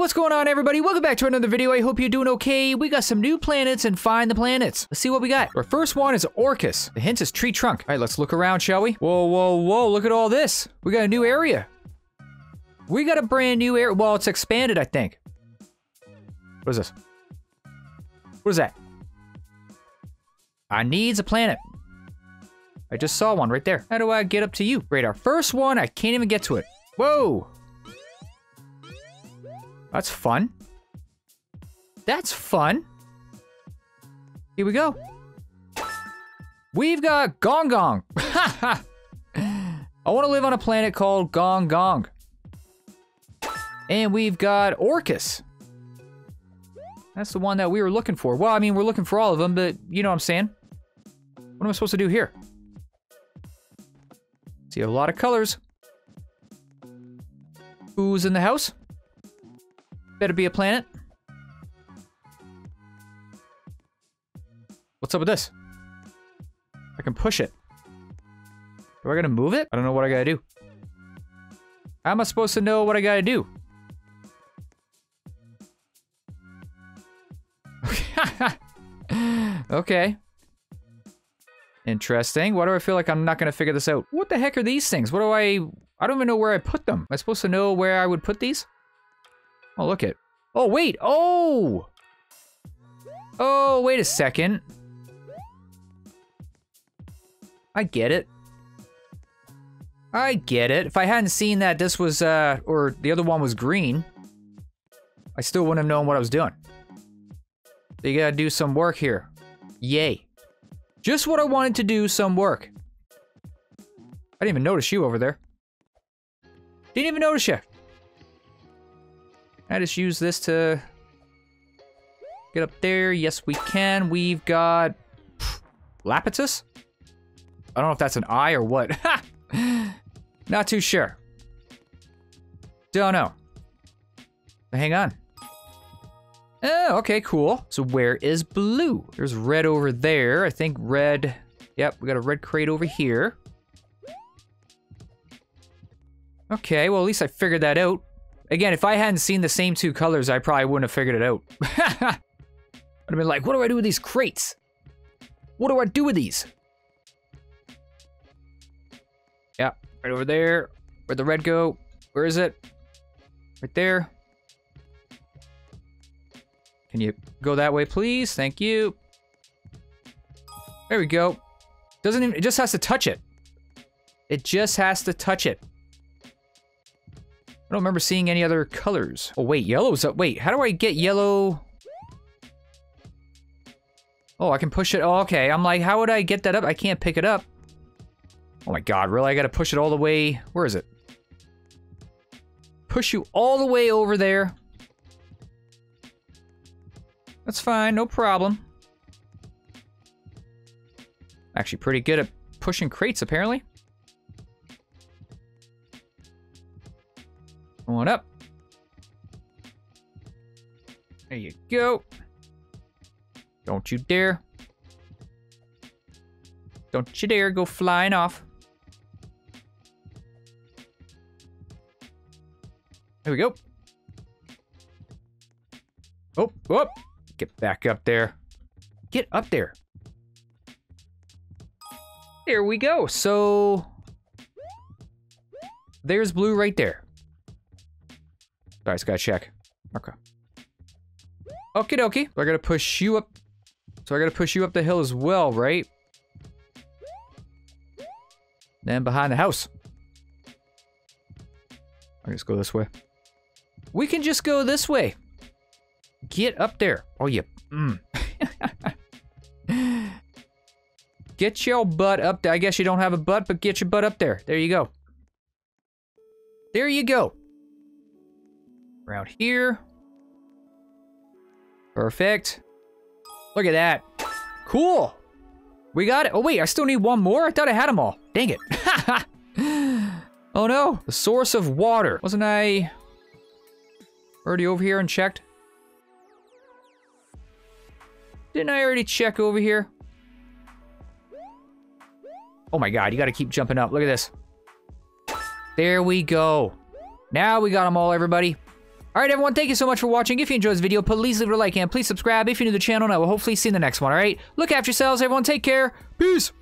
what's going on everybody? Welcome back to another video. I hope you're doing okay. We got some new planets and find the planets. Let's see what we got. Our first one is Orcus. The hint is tree trunk. All right, let's look around, shall we? Whoa, whoa, whoa, look at all this. We got a new area. We got a brand new area. Well, it's expanded, I think. What is this? What is that? I needs a planet. I just saw one right there. How do I get up to you? Great, our first one, I can't even get to it. Whoa! That's fun. That's fun. Here we go. We've got Gonggong. I want to live on a planet called Gonggong. And we've got Orcus. That's the one that we were looking for. Well, I mean, we're looking for all of them, but you know what I'm saying. What am I supposed to do here? See a lot of colors. Who's in the house? Better be a planet. What's up with this? I can push it. Do I gotta move it? I don't know what I gotta do. How am I supposed to know what I gotta do? okay. Interesting. Why do I feel like I'm not gonna figure this out? What the heck are these things? What do I... I don't even know where I put them. Am I supposed to know where I would put these? Oh, look it. Oh, wait. Oh! Oh, wait a second. I get it. I get it. If I hadn't seen that this was, uh, or the other one was green, I still wouldn't have known what I was doing. So you gotta do some work here. Yay. Just what I wanted to do, some work. I didn't even notice you over there. Didn't even notice you. I just use this to get up there. Yes, we can. We've got Lapetus. I don't know if that's an eye or what. Not too sure. Don't know. But Hang on. Oh, okay, cool. So where is blue? There's red over there. I think red. Yep, we got a red crate over here. Okay, well, at least I figured that out. Again, if I hadn't seen the same two colors, I probably wouldn't have figured it out. I'd have been like, what do I do with these crates? What do I do with these? Yeah, right over there. Where'd the red go? Where is it? Right there. Can you go that way, please? Thank you. There we go. Doesn't even, it just has to touch it. It just has to touch it. I don't remember seeing any other colors. Oh, wait, yellow's up. Wait, how do I get yellow? Oh, I can push it. Oh, okay. I'm like, how would I get that up? I can't pick it up. Oh my god, really? I gotta push it all the way. Where is it? Push you all the way over there. That's fine, no problem. Actually pretty good at pushing crates, apparently. Going up. There you go. Don't you dare. Don't you dare go flying off. There we go. Oh, oh, get back up there. Get up there. There we go. So, there's blue right there. Sorry, just gotta check. Okay. Okie dokie. So I gotta push you up. So I gotta push you up the hill as well, right? Then behind the house. I just go this way. We can just go this way. Get up there. Oh, yeah. Mm. get your butt up there. I guess you don't have a butt, but get your butt up there. There you go. There you go. Around here. Perfect. Look at that. Cool. We got it. Oh, wait. I still need one more? I thought I had them all. Dang it. oh, no. The source of water. Wasn't I... Already over here and checked? Didn't I already check over here? Oh my god, you gotta keep jumping up. Look at this. There we go. Now we got them all, everybody. All right, everyone, thank you so much for watching. If you enjoyed this video, please leave it a like and please subscribe if you're new to the channel, and I will hopefully see you in the next one, all right? Look after yourselves, everyone. Take care. Peace.